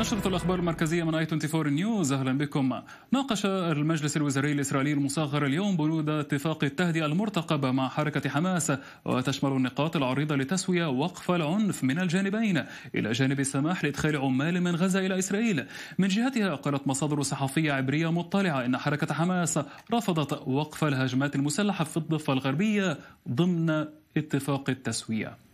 نشرة الأخبار المركزية من آي 24 نيوز أهلا بكم. ناقش المجلس الوزاري الإسرائيلي المصغر اليوم بنود اتفاق التهدئة المرتقبة مع حركة حماس وتشمل النقاط العريضة لتسوية وقف العنف من الجانبين إلى جانب السماح لإدخال عمال من غزة إلى إسرائيل. من جهتها قالت مصادر صحفية عبرية مطلعة إن حركة حماس رفضت وقف الهجمات المسلحة في الضفة الغربية ضمن اتفاق التسوية.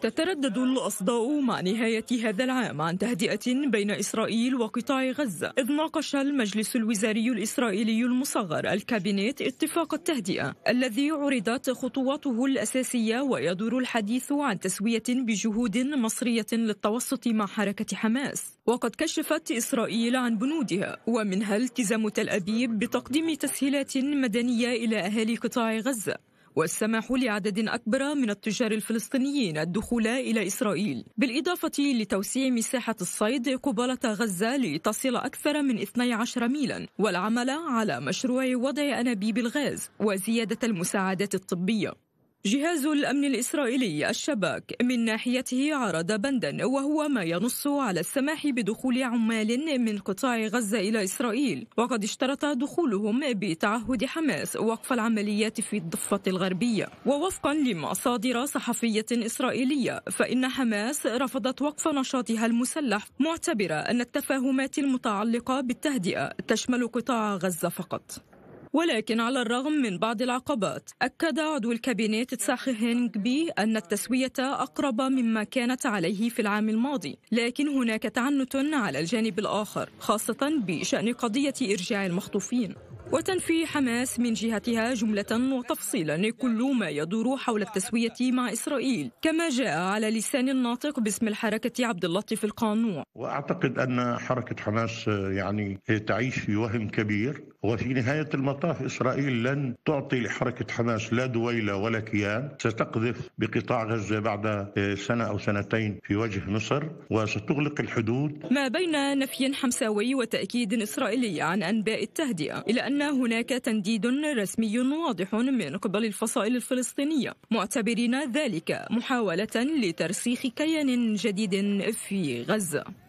تتردد الأصداء مع نهاية هذا العام عن تهدئة بين إسرائيل وقطاع غزة إذ ناقش المجلس الوزاري الإسرائيلي المصغر الكابينيت اتفاق التهدئة الذي عرضت خطواته الأساسية ويدور الحديث عن تسوية بجهود مصرية للتوسط مع حركة حماس. وقد كشفت إسرائيل عن بنودها ومنها التزام تل أبيب بتقديم تسهيلات مدنية إلى أهالي قطاع غزة. والسماح لعدد أكبر من التجار الفلسطينيين الدخول إلى إسرائيل. بالإضافة لتوسيع مساحة الصيد قبالة غزة لتصل أكثر من 12 ميلا والعمل على مشروع وضع أنابيب الغاز وزيادة المساعدات الطبية. جهاز الأمن الإسرائيلي الشباك من ناحيته عرض بندا وهو ما ينص على السماح بدخول عمال من قطاع غزة إلى إسرائيل. وقد اشترط دخولهم بتعهد حماس وقف العمليات في الضفة الغربية. ووفقا لمصادر صحفية إسرائيلية فإن حماس رفضت وقف نشاطها المسلح معتبرة أن التفاهمات المتعلقة بالتهدئة تشمل قطاع غزة فقط. ولكن على الرغم من بعض العقبات أكد عضو الكابينيت تساخ هينغ بي أن التسوية أقرب مما كانت عليه في العام الماضي لكن هناك تعنت على الجانب الآخر خاصة بشأن قضية إرجاع المخطوفين. وتنفي حماس من جهتها جملة وتفصيلا كل ما يدور حول التسوية مع إسرائيل. كما جاء على لسان الناطق باسم الحركة عبد اللطيف القانون. وأعتقد أن حركة حماس يعني تعيش في وهم كبير. وفي نهاية المطاف إسرائيل لن تعطي لحركة حماس لا دويلة ولا كيان. ستقذف بقطاع غزة بعد سنة أو سنتين في وجه مصر وستغلق الحدود. ما بين نفي حمساوي وتأكيد إسرائيلي عن أنباء التهدئة إلى أن هناك تنديد رسمي واضح من قبل الفصائل الفلسطينية. معتبرين ذلك محاولة لترسيخ كيان جديد في غزة.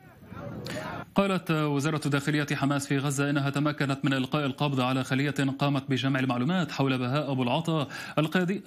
قالت وزارة داخلية حماس في غزة إنها تمكنت من إلقاء القبض على خلية قامت بجمع المعلومات حول بهاء أبو العطاء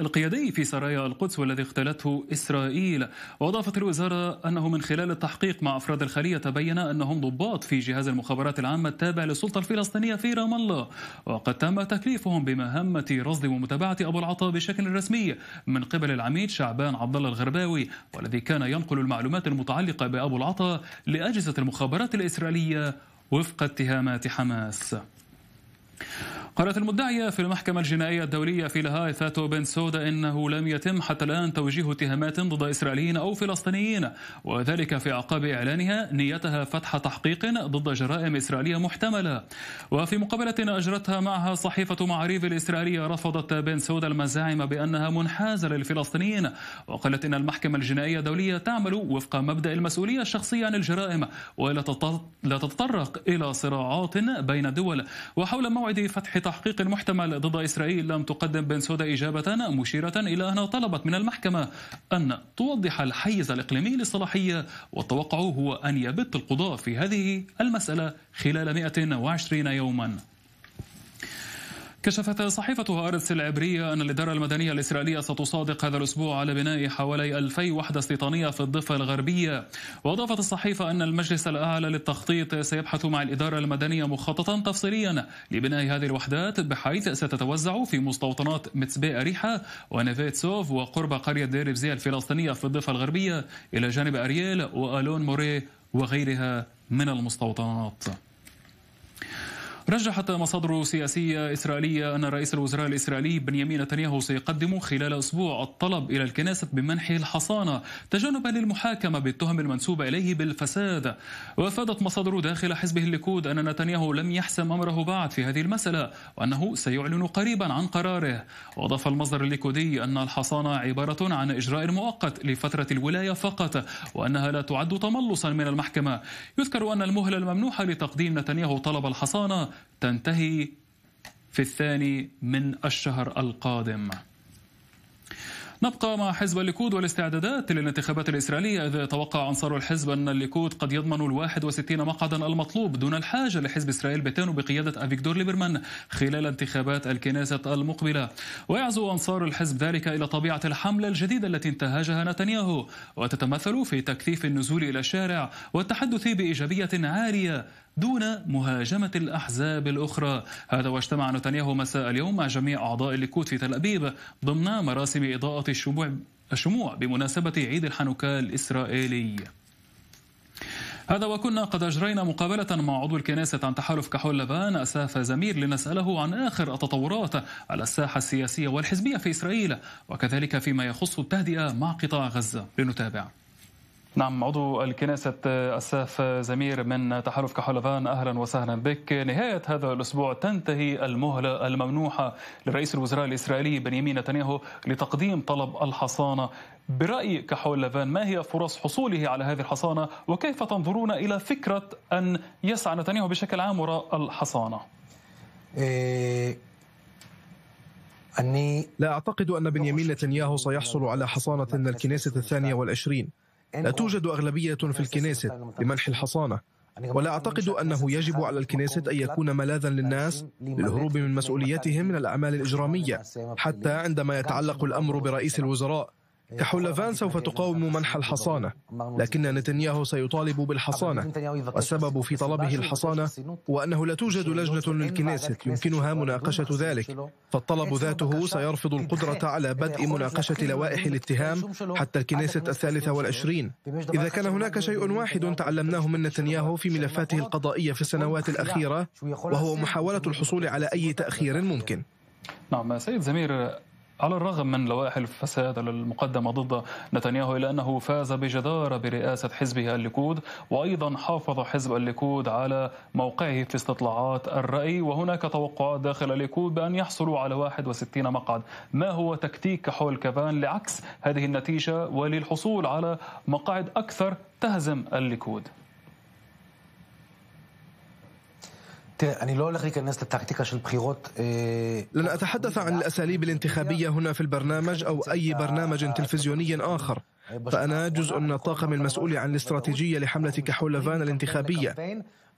القيادي في سرايا القدس والذي اغتالته إسرائيل. وأضافت الوزارة أنه من خلال التحقيق مع أفراد الخلية تبين أنهم ضباط في جهاز المخابرات العامة التابع للسلطة الفلسطينية في رام الله. وقد تم تكليفهم بمهمة رصد ومتابعة أبو العطاء بشكل رسمي من قبل العميد شعبان عبد الله الغرباوي والذي كان ينقل المعلومات المتعلقة بأبو العطاء لأجهزة المخابرات الإسرائيلية الإسرائيلية وفق اتهامات حماس. قالت المدعية في المحكمة الجنائية الدولية في لاهاي ثاتو بن سودا إنه لم يتم حتى الآن توجيه اتهامات ضد إسرائيليين أو فلسطينيين وذلك في أعقاب إعلانها نيتها فتح تحقيق ضد جرائم إسرائيلية محتملة. وفي مقابلة أجرتها معها صحيفة معاريف الإسرائيلية رفضت بن سودا المزاعم بأنها منحازة للفلسطينيين وقالت إن المحكمة الجنائية الدولية تعمل وفق مبدأ المسؤولية الشخصية عن الجرائم ولا تتطرق إلى صراعات بين الدول وحول موعد فتح تحقيق محتمل ضد إسرائيل لم تقدم بن سودا إجابة مشيرة إلى أنها طلبت من المحكمة أن توضح الحيز الإقليمي للصلاحية والتوقع هو أن يبت القضاء في هذه المسألة خلال 120 يوما. كشفت صحيفة هارتس العبرية أن الإدارة المدنية الإسرائيلية ستصادق هذا الأسبوع على بناء حوالي 2000 وحدة استيطانية في الضفة الغربية. وأضافت الصحيفة أن المجلس الأعلى للتخطيط سيبحث مع الإدارة المدنية مخططا تفصيليا لبناء هذه الوحدات بحيث ستتوزع في مستوطنات متسبي أريحة ونيفي تسوف وقرب قرية دير الفلسطينية في الضفة الغربية إلى جانب أرييل وألون موري وغيرها من المستوطنات. رجحت مصادر سياسية إسرائيلية أن رئيس الوزراء الإسرائيلي بنيامين نتنياهو سيقدم خلال أسبوع الطلب إلى الكنيسة بمنح الحصانة تجنبا للمحاكمة بالتهم المنسوبة إليه بالفساد. وأفادت مصادر داخل حزبه الليكود أن نتنياهو لم يحسم أمره بعد في هذه المسألة وأنه سيعلن قريبا عن قراره. وأضاف المصدر الليكودي أن الحصانة عبارة عن إجراء مؤقت لفترة الولاية فقط وأنها لا تعد تملصا من المحكمة. يذكر أن المهلة الممنوحة لتقديم نتنياهو طلب الحصانة تنتهي في الثاني من الشهر القادم. نبقى مع حزب الليكود والاستعدادات للانتخابات الإسرائيلية إذ توقع أنصار الحزب أن الليكود قد يضمن ال 61 مقعدا المطلوب دون الحاجة لحزب إسرائيل بيتينو بقيادة أفيكدور ليبرمان خلال انتخابات الكنيست المقبلة. ويعزو أنصار الحزب ذلك إلى طبيعة الحملة الجديدة التي انتهجها نتنياهو وتتمثل في تكثيف النزول إلى الشارع والتحدث بإيجابية عالية دون مهاجمة الأحزاب الأخرى. هذا واجتمع نتنياهو مساء اليوم مع جميع أعضاء الليكود في تل أبيب ضمن مراسم إضاءة الشموع, الشموع بمناسبة عيد الحنوكا الإسرائيلي. هذا وكنا قد أجرينا مقابلة مع عضو الكنيسة عن تحالف كحول لبان. أساف زمير لنسأله عن آخر التطورات على الساحة السياسية والحزبية في إسرائيل وكذلك فيما يخص التهدئة مع قطاع غزة. لنتابع. نعم عضو الكنيسة أساف زمير من تحالف كحلفان أهلا وسهلا بك. نهاية هذا الأسبوع تنتهي المهلة الممنوحة لرئيس الوزراء الإسرائيلي بنيامين نتنياهو لتقديم طلب الحصانة. برأي كحول لفان ما هي فرص حصوله على هذه الحصانة؟ وكيف تنظرون إلى فكرة أن يسعى نتنياهو بشكل عام وراء الحصانة؟ إيه، لا أعتقد أن بنيامين نتنياهو سيحصل على حصانة الكنيسة الثانية والعشرين. لا توجد أغلبية في الكنيسة لمنح الحصانة ولا أعتقد أنه يجب على الكنيسة أن يكون ملاذا للناس للهروب من مسؤوليتهم من الأعمال الإجرامية حتى عندما يتعلق الأمر برئيس الوزراء. كحلفان سوف تقاوم منح الحصانة. لكن نتنياهو سيطالب بالحصانة. والسبب في طلبه الحصانة هو أنه لا توجد لجنة للكنيست يمكنها مناقشة ذلك. فالطلب ذاته سيرفض القدرة على بدء مناقشة لوائح الاتهام حتى الكنيست الثالثة والعشرين. إذا كان هناك شيء واحد تعلمناه من نتنياهو في ملفاته القضائية في السنوات الأخيرة وهو محاولة الحصول على أي تأخير ممكن. نعم سيد زمير على الرغم من لوائح الفساد المقدمة ضد نتنياهو إلا أنه فاز بجدارة برئاسة حزبه الليكود وأيضا حافظ حزب الليكود على موقعه في استطلاعات الرأي وهناك توقعات داخل الليكود بأن يحصلوا على 61 مقعد. ما هو تكتيك كحول لفان لعكس هذه النتيجة وللحصول على مقاعد أكثر تهزم الليكود؟ لن أتحدث عن الأساليب الانتخابية هنا في البرنامج أو أي برنامج تلفزيوني آخر. فأنا جزء من الطاقم المسؤول عن الاستراتيجية لحملة كحول لافان الانتخابية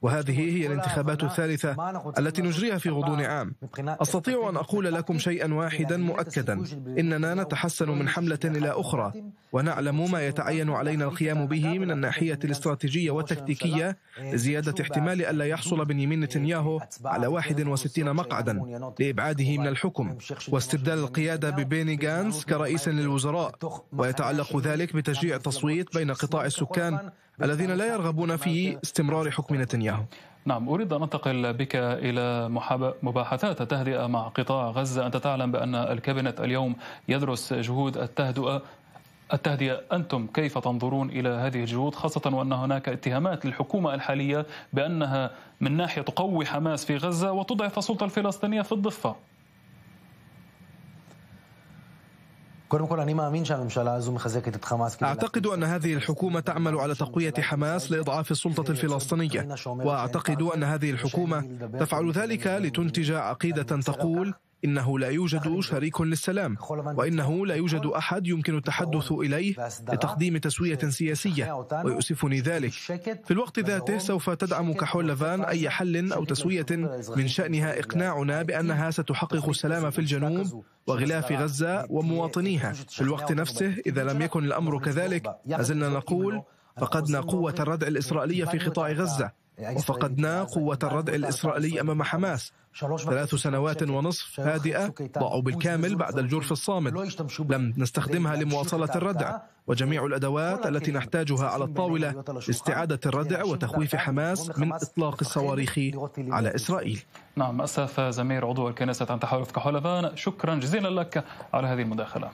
وهذه هي الانتخابات الثالثة التي نجريها في غضون عام. أستطيع أن أقول لكم شيئا واحدا مؤكدا. إننا نتحسن من حملة إلى أخرى ونعلم ما يتعين علينا القيام به من الناحية الاستراتيجية والتكتيكية لزيادة احتمال ألا يحصل بنيامين نتنياهو على 61 مقعدا لإبعاده من الحكم واستبدال القيادة ببيني جانس كرئيس للوزراء. ويتعلق ذلك بتشجيع التصويت بين قطاع السكان الذين لا يرغبون في استمرار حكم نتنياهو. نعم أريد أن أنتقل بك إلى مباحثات التهدئة مع قطاع غزة. أنت تعلم بأن الكابينت اليوم يدرس جهود التهدئة التهدئة. أنتم كيف تنظرون إلى هذه الجهود؟ خاصة وأن هناك اتهامات للحكومة الحالية بأنها من ناحية تقوي حماس في غزة وتضعف السلطة الفلسطينية في الضفة. أعتقد أن هذه الحكومة تعمل على تقوية حماس لإضعاف السلطة الفلسطينية. وأعتقد أن هذه الحكومة تفعل ذلك لتنتج عقيدة تقول إنه لا يوجد شريك للسلام وإنه لا يوجد أحد يمكن التحدث إليه لتقديم تسوية سياسية ويؤسفني ذلك. في الوقت ذاته سوف تدعم كحول لافان أي حل أو تسوية من شأنها إقناعنا بأنها ستحقق السلام في الجنوب وغلاف غزة ومواطنيها. في الوقت نفسه إذا لم يكن الأمر كذلك لازلنا نقول فقدنا قوة الردع الإسرائيلية في قطاع غزة. وفقدنا قوة الردع الإسرائيلي أمام حماس. ثلاث سنوات ونصف هادئة ضاعوا بالكامل بعد الجرف الصامد لم نستخدمها لمواصلة الردع. وجميع الأدوات التي نحتاجها على الطاولة لاستعادة الردع وتخويف حماس من إطلاق الصواريخ على إسرائيل. نعم أسف زمير عضو الكنيسة عن تحالف كحولفان شكرا جزيلا لك على هذه المداخلة.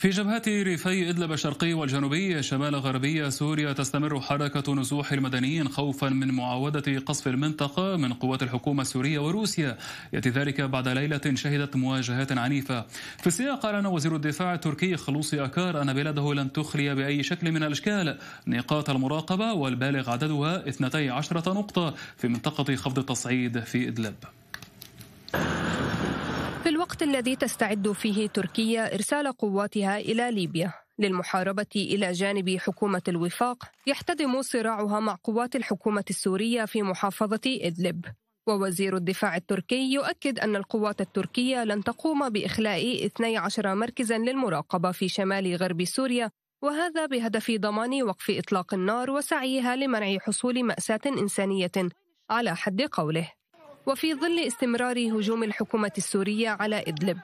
في جبهات ريفي إدلب الشرقي والجنوبي شمال غربي سوريا تستمر حركة نزوح المدنيين خوفا من معاودة قصف المنطقة من قوات الحكومة السورية وروسيا. يأتي ذلك بعد ليلة شهدت مواجهات عنيفة. في السياق أعلن وزير الدفاع التركي خلوصي أكار أن بلاده لن تخلي بأي شكل من الأشكال. نقاط المراقبة والبالغ عددها 12 نقطة في منطقة خفض التصعيد في إدلب. في الوقت الذي تستعد فيه تركيا إرسال قواتها إلى ليبيا. للمحاربة إلى جانب حكومة الوفاق يحتدم صراعها مع قوات الحكومة السورية في محافظة إدلب. ووزير الدفاع التركي يؤكد أن القوات التركية لن تقوم بإخلاء 12 مركزا للمراقبة في شمال غرب سوريا وهذا بهدف ضمان وقف إطلاق النار وسعيها لمنع حصول مأساة إنسانية. على حد قوله. وفي ظل استمرار هجوم الحكومة السورية على إدلب.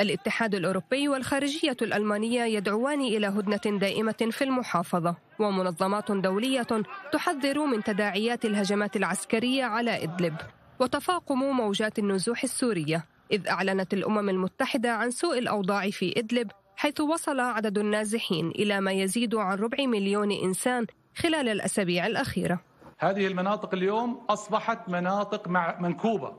الاتحاد الأوروبي والخارجية الألمانية يدعوان إلى هدنة دائمة في المحافظة ومنظمات دولية تحذر من تداعيات الهجمات العسكرية على إدلب. وتفاقم موجات النزوح السورية إذ أعلنت الأمم المتحدة عن سوء الأوضاع في إدلب حيث وصل عدد النازحين إلى ما يزيد عن ربع مليون إنسان خلال الأسابيع الأخيرة. هذه المناطق اليوم أصبحت مناطق منكوبة.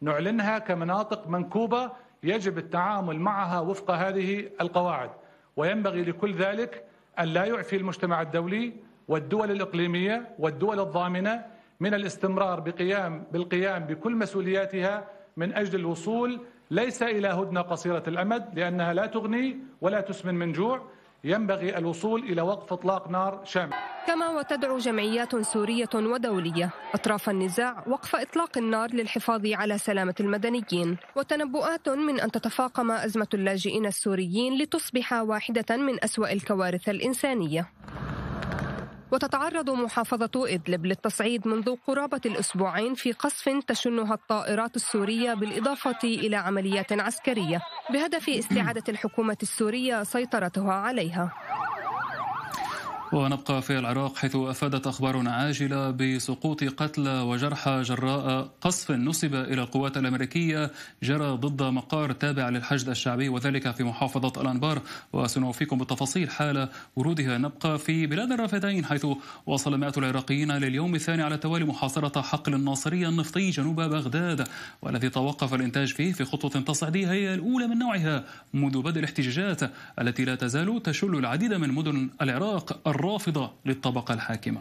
نعلنها كمناطق منكوبة يجب التعامل معها وفق هذه القواعد. وينبغي لكل ذلك أن لا يعفي المجتمع الدولي والدول الإقليمية والدول الضامنة من الاستمرار بقيام بالقيام بكل مسؤولياتها من أجل الوصول ليس إلى هدنة قصيرة الأمد لأنها لا تغني ولا تسمن من جوع. ينبغي الوصول إلى وقف إطلاق نار شامل. كما وتدعو جمعيات سورية ودولية أطراف النزاع وقف إطلاق النار للحفاظ على سلامة المدنيين. وتنبؤات من أن تتفاقم أزمة اللاجئين السوريين لتصبح واحدة من أسوأ الكوارث الإنسانية. وتتعرض محافظة إدلب للتصعيد منذ قرابة الأسبوعين في قصف تشنها الطائرات السورية بالإضافة إلى عمليات عسكرية بهدف استعادة الحكومة السورية سيطرتها عليها. ونبقى في العراق حيث أفادت أخبار عاجلة بسقوط قتلى وجرحى جراء قصف نسب إلى القوات الأمريكية جرى ضد مقار تابع للحشد الشعبي وذلك في محافظة الأنبار. وسنوفيكم بالتفاصيل حال ورودها. نبقى في بلاد الرافدين حيث وصل مئات العراقيين لليوم الثاني على التوالي محاصرة حقل الناصرية النفطي جنوب بغداد والذي توقف الإنتاج فيه في خطوة تصعيدية. هي الأولى من نوعها منذ بدء الاحتجاجات التي لا تزال تشل العديد من مدن العراق. الرافضة للطبقة الحاكمة.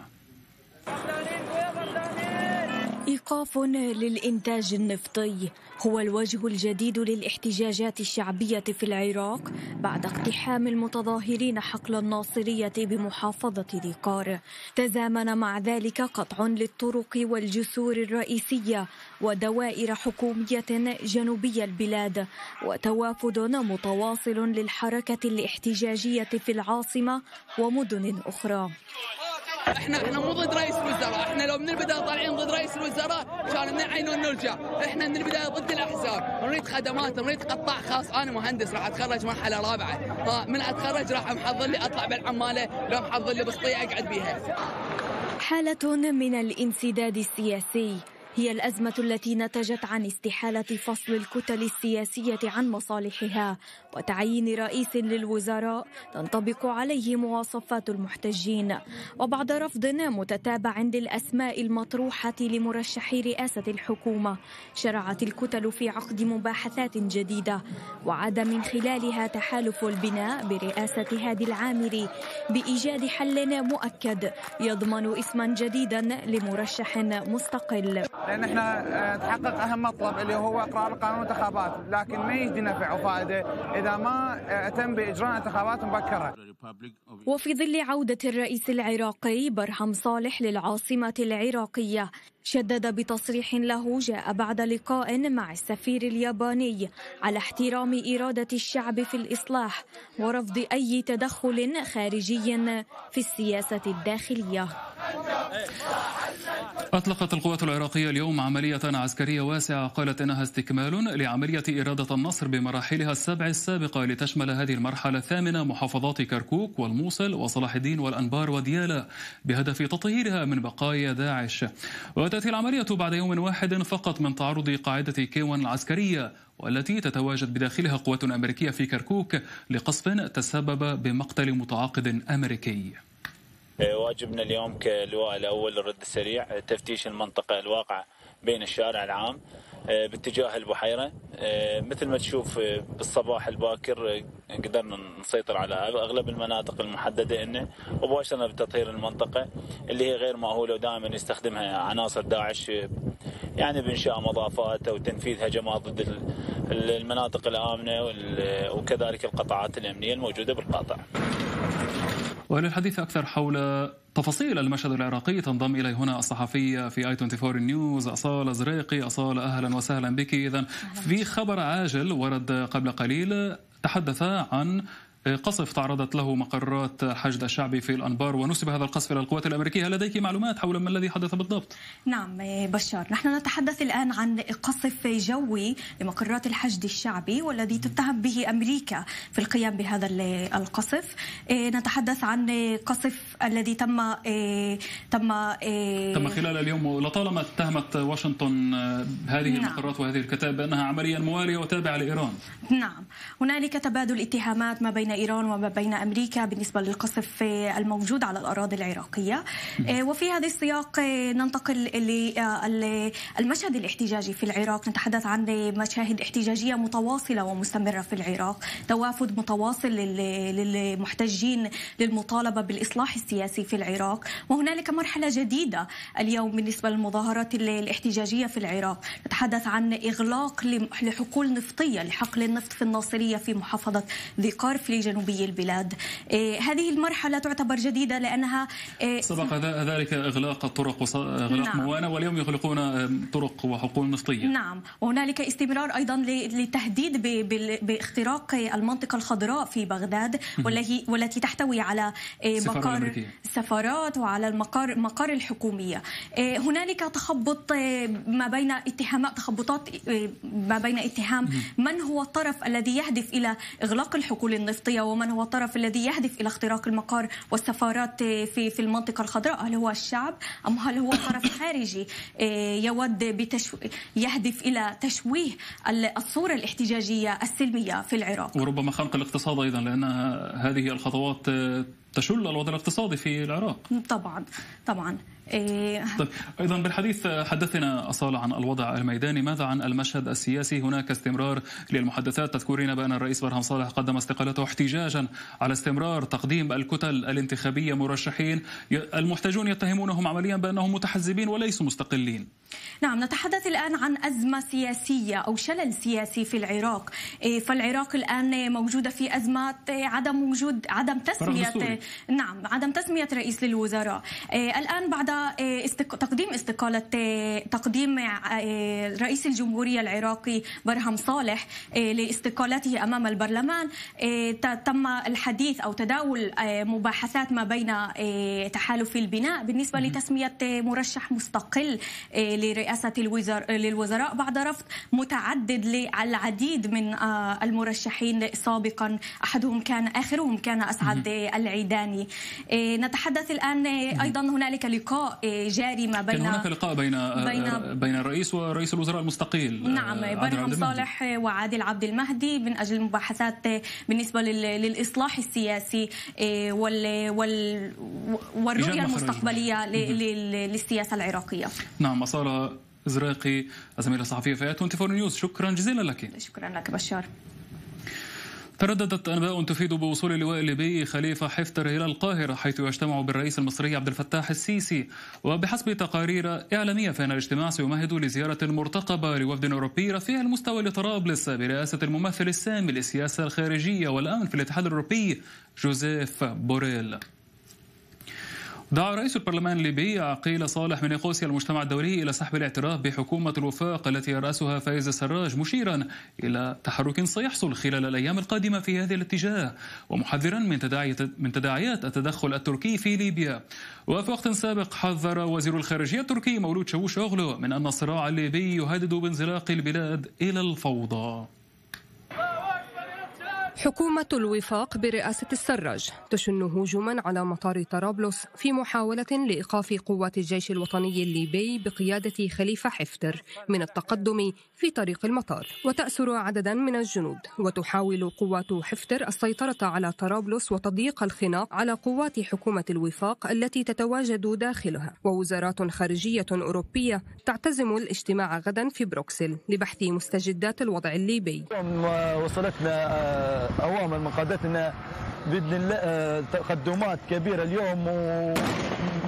إيقاف للإنتاج النفطي. هو الوجه الجديد للاحتجاجات الشعبية في العراق بعد اقتحام المتظاهرين حقل الناصرية بمحافظة ذقار تزامن مع ذلك قطع للطرق والجسور الرئيسية ودوائر حكومية جنوبي البلاد وتوافد متواصل للحركة الاحتجاجية في العاصمة ومدن أخرى. إحنا إحنا مو ضد رئيس الوزراء. إحنا لو من البداية طالعين ضد رئيس الوزراء كان من عينون نرجع إحنا من البداية ضد الأحزاب. نريد خدمات نريد قطاع خاص. أنا مهندس راح أتخرج مرحلة رابعة. ها من أتخرج راح محضر لي أطلع بالعمالة لو محضر لي بسطيه أقعد بيها. حالة من الانسداد السياسي. هي الأزمة التي نتجت عن استحالة فصل الكتل السياسية عن مصالحها وتعيين رئيس للوزراء تنطبق عليه مواصفات المحتجين. وبعد رفض متتابع للأسماء المطروحة لمرشح رئاسة الحكومة شرعت الكتل في عقد مباحثات جديدة وعاد من خلالها تحالف البناء برئاسة هادي العامري بإيجاد حل مؤكد يضمن اسما جديدا لمرشح مستقل. لأن إحنا آه، تحقق أهم مطلب اللي هو اقرار قانون الانتخابات لكن ما يجدي نفع وفائدة إذا ما آه، تم بإجراء انتخابات مبكرة. وفي ظل عودة الرئيس العراقي برهم صالح للعاصمة العراقية شدد بتصريح له جاء بعد لقاء مع السفير الياباني على احترام إرادة الشعب في الإصلاح ورفض أي تدخل خارجي في السياسة الداخلية. أطلقت القوات العراقية اليوم عملية عسكرية واسعة قالت إنها استكمال لعملية إرادة النصر بمراحلها السبع السابقة لتشمل هذه المرحلة الثامنة محافظات كركوك والموصل وصلاح الدين والأنبار وديالى بهدف تطهيرها من بقايا داعش. وتأتي العملية بعد يوم واحد فقط من تعرض قاعدة كيوان العسكرية والتي تتواجد بداخلها قوات أمريكية في كركوك لقصف تسبب بمقتل متعاقد أمريكي. واجبنا اليوم كلواء الأول الرد السريع تفتيش المنطقة الواقعة بين الشارع العام. باتجاه البحيرة مثل ما تشوف بالصباح الباكر قدرنا نسيطر على أغلب المناطق المحددة إنه وباشرنا بتطهير المنطقة اللي هي غير مأهولة ودائما يستخدمها عناصر داعش يعني بإنشاء مضافات أو تنفيذ هجمات ضد المناطق الآمنة وكذلك القطاعات الأمنية الموجودة بالقاطع وللحديث أكثر حول تفاصيل المشهد العراقي تنضم إلي هنا الصحفية في اي 24 نيوز أصالة زريقي أصالة أهلا وسهلا بك. إذا في خبر عاجل ورد قبل قليل تحدث عن قصف تعرضت له مقرات حشد الشعبي في الأنبار ونسب هذا القصف إلى القوات الأمريكية. هل لديك معلومات حول ما الذي حدث بالضبط؟ نعم بشار. نحن نتحدث الآن عن قصف جوي لمقرات الحشد الشعبي والذي تتهم به أمريكا في القيام بهذا القصف. نتحدث عن قصف الذي تم تم تم خلال اليوم ولطالما اتهمت واشنطن هذه نعم. المقرات وهذه الكتائب بأنها عمليا موالية وتابعة لإيران. نعم. هنالك تبادل اتهامات ما بين بين إيران وما بين أمريكا بالنسبة للقصف الموجود على الأراضي العراقية. آه، وفي هذا السياق آه، ننتقل للمشهد الاحتجاجي في العراق. نتحدث عن مشاهد احتجاجية متواصلة ومستمرة في العراق. توافد متواصل للمحتجين للمطالبة بالإصلاح السياسي في العراق. وهنالك مرحلة جديدة اليوم بالنسبة للمظاهرات الاحتجاجية في العراق. نتحدث عن إغلاق لحقول نفطية لحقل النفط في الناصرية في محافظة ذي جنوبي البلاد. إيه، هذه المرحلة تعتبر جديدة لأنها إيه، سبق ذلك إغلاق الطرق وإغلاق نعم. موانئ واليوم يغلقون طرق وحقول نفطية. نعم. وهنالك استمرار أيضا للتهديد باختراق المنطقة الخضراء في بغداد والتي والتي تحتوي على إيه، مقر السفارات وعلى المقر مقر الحكومية. هنالك تخبط ما بين اتهامات تخبطات ما بين اتهام من هو الطرف الذي يهدف إلى إغلاق الحقول النفطية؟ النفطية ومن هو الطرف الذي يهدف إلى اختراق المقار والسفارات في في المنطقة الخضراء؟ هل هو الشعب أم هل هو طرف خارجي؟ آه، يود بتشو... يهدف إلى تشويه الصورة الاحتجاجية السلمية في العراق. وربما خنق الاقتصاد أيضا لأن هذه الخطوات تشل الوضع الاقتصادي في العراق. طبعا طبعا. إيه. طيب أيضا بالحديث حدثنا اصاله عن الوضع الميداني ماذا عن المشهد السياسي؟ هناك استمرار للمحادثات. تذكرين بأن الرئيس برهم صالح قدم استقالته احتجاجا على استمرار تقديم الكتل الانتخابية مرشحين المحتجون يتهمونهم عمليا بأنهم متحزبين وليسوا مستقلين. نعم نتحدث الآن عن أزمة سياسية أو شلل سياسي في العراق. إيه، فالعراق الآن موجوده في ازمه عدم وجود عدم تسمية نعم عدم تسمية رئيس للوزراء. إيه، الآن بعد آه، تقديم استقالة تقديم رئيس الجمهورية العراقي برهم صالح لاستقالته أمام البرلمان. تم الحديث أو تداول مباحثات ما بين تحالف البناء بالنسبة لتسمية مرشح مستقل لرئاسة للوزراء بعد رفض متعدد للعديد من المرشحين سابقا. أحدهم كان آخرهم كان أسعد العيداني. نتحدث الآن أيضا هنالك لقاء جاري ما بين هناك لقاء بين بين, بين الرئيس ورئيس الوزراء المستقيل نعم برهم صالح وعادل عبد المهدي من أجل المباحثات بالنسبة للإصلاح السياسي آه، وال وال والرؤية المستقبلية للسياسة العراقية. نعم أصالة إزراقي الزميلة الصحفية في 24 نيوز. شكرا جزيلا لك. شكرا لك بشار. ترددت أنباء تفيد بوصول اللواء الليبي خليفة حفتر إلى القاهرة حيث يجتمع بالرئيس المصري عبد الفتاح السيسي. وبحسب تقارير إعلامية فإن الاجتماع سيمهد لزيارة مرتقبة لوفد أوروبي رفيع المستوى لطرابلس برئاسة الممثل السامي للسياسة الخارجية والأمن في الاتحاد الأوروبي جوزيف بوريل. دعا رئيس البرلمان الليبي عقيل صالح من نيقوسيا المجتمع الدولي إلى سحب الاعتراف بحكومة الوفاق التي يرأسها فايز سراج مشيرا إلى تحرك سيحصل خلال الأيام القادمة في هذا الاتجاه ومحذرا من تداعيات من تداعيات التدخل التركي في ليبيا. وفي وقت سابق حذر وزير الخارجية التركي مولود شاووش أوغلو من أن الصراع الليبي يهدد بانزلاق البلاد إلى الفوضى. حكومة الوفاق برئاسة السراج تشن هجوما على مطار طرابلس في محاولة لإيقاف قوات الجيش الوطني الليبي بقيادة خليفة حفتر من التقدم في طريق المطار. وتأسر عددا من الجنود وتحاول قوات حفتر السيطرة على طرابلس وتضييق الخناق على قوات حكومة الوفاق التي تتواجد داخلها. ووزارات خارجية أوروبية تعتزم الاجتماع غدا في بروكسل لبحث مستجدات الوضع الليبي. وصلتنا أوامر من قادتنا بإذن الله آه، تقدمات كبيرة اليوم و...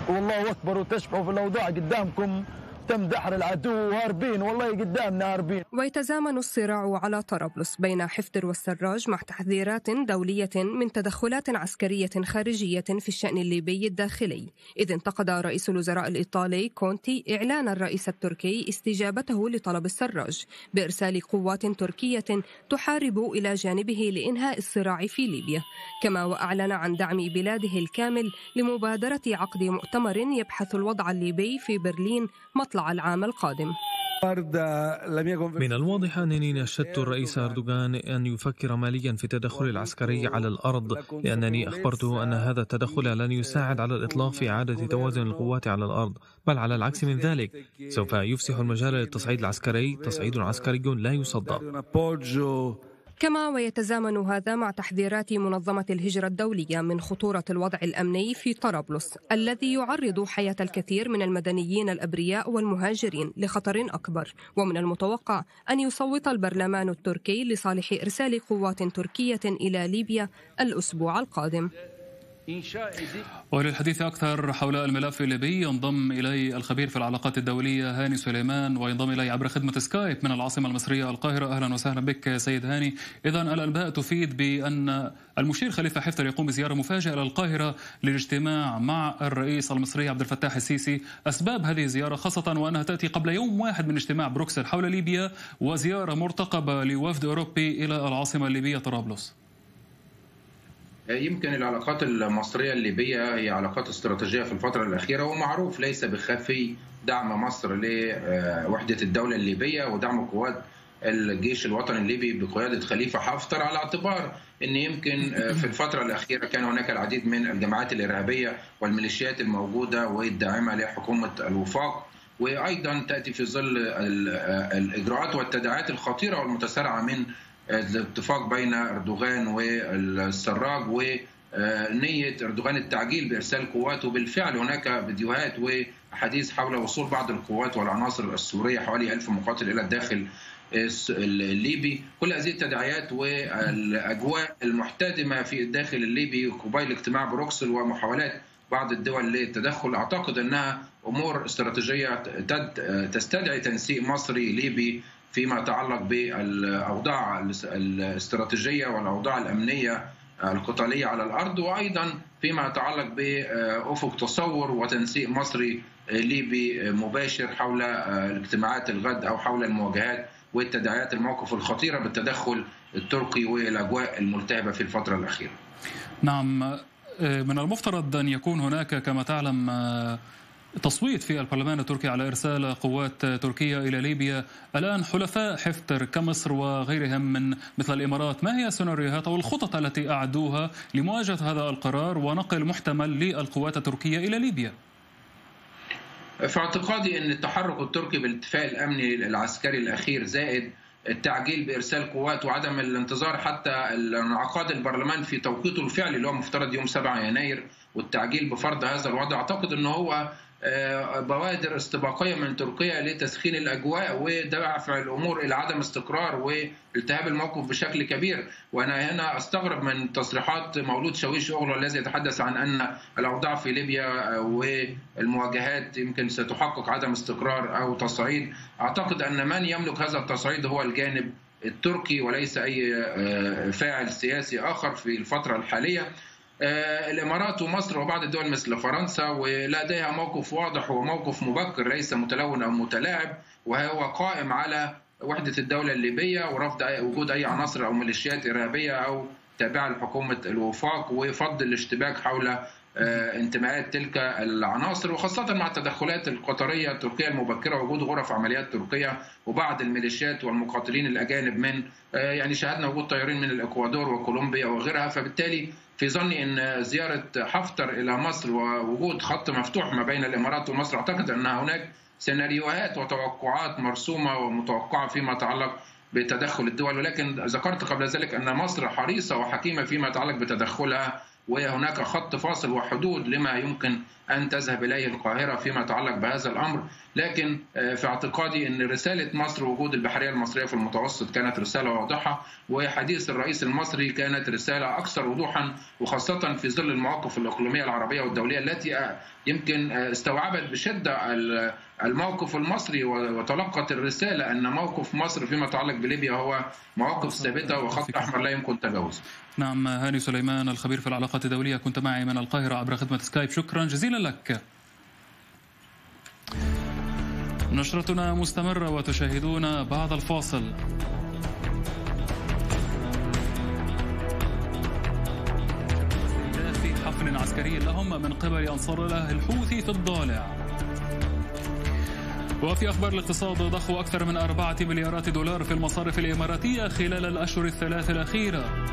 والله أكبر وتشبحوا في الأوضاع قدامكم. تم دحر العدو وهاربين والله قدامنا هاربين ويتزامن الصراع على طرابلس بين حفتر والسراج مع تحذيرات دولية من تدخلات عسكرية خارجية في الشأن الليبي الداخلي. إذ انتقد رئيس الوزراء الإيطالي كونتي إعلان الرئيس التركي استجابته لطلب السراج بإرسال قوات تركية تحارب إلى جانبه لإنهاء الصراع في ليبيا. كما وأعلن عن دعم بلاده الكامل لمبادرة عقد مؤتمر يبحث الوضع الليبي في برلين مطلع العام القادم. من الواضح أنني نشدت الرئيس أردوغان أن يفكر ماليا في التدخل العسكري على الأرض لأنني أخبرته أن هذا التدخل لن يساعد على الإطلاق في إعادة توازن القوات على الأرض بل على العكس من ذلك. سوف يفسح المجال للتصعيد العسكري تصعيد عسكري لا يصدق كما ويتزامن هذا مع تحذيرات منظمة الهجرة الدولية من خطورة الوضع الأمني في طرابلس الذي يعرض حياة الكثير من المدنيين الأبرياء والمهاجرين لخطر أكبر. ومن المتوقع أن يصوت البرلمان التركي لصالح إرسال قوات تركية إلى ليبيا الأسبوع القادم. وللحديث أكثر حول الملف الليبي. ينضم إلي الخبير في العلاقات الدولية هاني سليمان وينضم إلي عبر خدمة سكايب من العاصمة المصرية القاهرة. أهلا وسهلا بك سيد هاني. إذا الأنباء تفيد بأن المشير خليفة حفتر يقوم بزيارة مفاجئة إلى القاهرة للاجتماع مع الرئيس المصري عبد الفتاح السيسي. أسباب هذه الزيارة خاصة وأنها تأتي قبل يوم واحد من اجتماع بروكسل حول ليبيا وزيارة مرتقبة لوفد أوروبي إلى العاصمة الليبية طرابلس. يمكن العلاقات المصرية الليبية هي علاقات استراتيجية في الفترة الأخيرة ومعروف ليس بخفي دعم مصر لوحدة الدولة الليبية ودعم قوات الجيش الوطني الليبي بقيادة خليفة حفتر على اعتبار أن يمكن في الفترة الأخيرة كان هناك العديد من الجماعات الإرهابية والميليشيات الموجودة والداعمة لحكومة الوفاق. وأيضا تأتي في ظل الإجراءات والتداعيات الخطيرة والمتسارعة من الاتفاق بين أردوغان والسراج ونية أردوغان التعجيل بإرسال قواته. بالفعل هناك فيديوهات وحديث حول وصول بعض القوات والعناصر السورية حوالي ألف مقاتل إلى الداخل الليبي. كل هذه التداعيات والأجواء المحتدمة في الداخل الليبي قبيل اجتماع بروكسل ومحاولات بعض الدول للتدخل. أعتقد أنها أمور استراتيجية تستدعي تنسيق مصري ليبي فيما يتعلق بالأوضاع الاستراتيجية والأوضاع الأمنية القتالية على الأرض وأيضا فيما يتعلق بأفق تصور وتنسيق مصري ليبي مباشر حول اجتماعات الغد أو حول المواجهات والتداعيات الموقف الخطيرة بالتدخل التركي والأجواء الملتهبة في الفترة الأخيرة. نعم من المفترض أن يكون هناك كما تعلم تصويت في البرلمان التركي على إرسال قوات تركية إلى ليبيا، الآن حلفاء حفتر كمصر وغيرهم من مثل الإمارات، ما هي السيناريوهات أو الخطط التي أعدوها لمواجهة هذا القرار ونقل محتمل للقوات التركية إلى ليبيا؟ في اعتقادي إن التحرك التركي بالاتفاق الأمني العسكري الأخير زائد التعجيل بإرسال قوات وعدم الانتظار حتى انعقاد البرلمان في توقيته الفعلي اللي هو مفترض يوم 7 يناير والتعجيل بفرض هذا الوضع أعتقد ان هو بوادر استباقية من تركيا لتسخين الأجواء ودفع الأمور إلى عدم استقرار والتهاب الموقف بشكل كبير. وأنا هنا أستغرب من تصريحات مولود شاويش أوغلو الذي يتحدث عن أن الأوضاع في ليبيا والمواجهات يمكن ستحقق عدم استقرار أو تصعيد. أعتقد أن من يملك هذا التصعيد هو الجانب التركي وليس أي فاعل سياسي آخر في الفترة الحالية. الإمارات ومصر وبعض الدول مثل فرنسا ولديها موقف واضح وموقف مبكر ليس متلون أو متلاعب وهو قائم على وحدة الدولة الليبية ورفض وجود أي عناصر أو ميليشيات إرهابية أو تابعة لحكومة الوفاق وفض الاشتباك حول انتماءات تلك العناصر وخاصة مع التدخلات القطرية التركية المبكرة وجود غرف عمليات تركية وبعض الميليشيات والمقاتلين الأجانب من يعني شاهدنا وجود طيارين من الإكوادور وكولومبيا وغيرها فبالتالي في ظني إن زيارة حفتر إلى مصر ووجود خط مفتوح ما بين الإمارات ومصر أعتقد أن هناك سيناريوهات وتوقعات مرسومة ومتوقعة فيما يتعلق بتدخل الدول. ولكن ذكرت قبل ذلك أن مصر حريصة وحكيمة فيما يتعلق بتدخلها وهناك خط فاصل وحدود لما يمكن أن تذهب إليه القاهرة فيما يتعلق بهذا الأمر، لكن في اعتقادي إن رسالة مصر وجود البحرية المصرية في المتوسط كانت رسالة واضحة وحديث الرئيس المصري كانت رسالة أكثر وضوحا وخاصة في ظل المواقف الإقليمية العربية والدولية التي يمكن استوعبت بشدة الموقف المصري وتلقت الرسالة أن موقف مصر فيما يتعلق بليبيا هو مواقف ثابتة وخط أحمر لا يمكن تجاوزه. نعم هاني سليمان الخبير في العلاقات الدولية كنت معي من القاهرة عبر خدمة سكايب شكرا جزيلا لك. نشرتنا مستمرة وتشاهدون بعد الفاصل. في حفل عسكري لهم من قبل أنصار الله الحوثي في الضالع. وفي أخبار الاقتصاد ضخوا أكثر من أربعة مليارات دولار في المصارف الإماراتية خلال الأشهر الثلاث الأخيرة